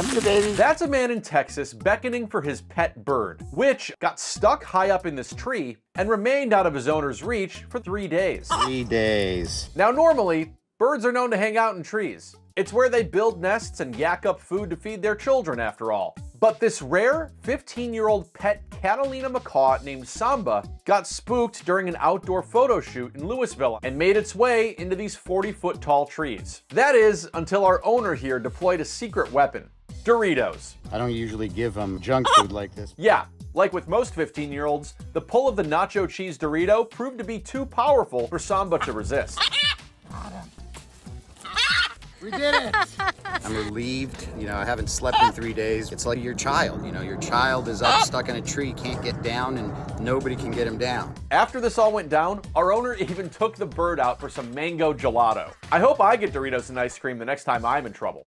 Come here, baby. That's a man in Texas beckoning for his pet bird, which got stuck high up in this tree and remained out of his owner's reach for three days. Three days. Now, normally, birds are known to hang out in trees. It's where they build nests and yak up food to feed their children, after all. But this rare 15 year old pet Catalina macaw named Samba got spooked during an outdoor photo shoot in Lewisville and made its way into these 40 foot tall trees. That is, until our owner here deployed a secret weapon Doritos. I don't usually give them junk food ah! like this. Yeah, like with most 15 year olds, the pull of the nacho cheese Dorito proved to be too powerful for Samba to resist. We did it! I'm relieved. You know, I haven't slept in three days. It's like your child. You know, your child is up stuck in a tree, can't get down, and nobody can get him down. After this all went down, our owner even took the bird out for some mango gelato. I hope I get Doritos and ice cream the next time I'm in trouble.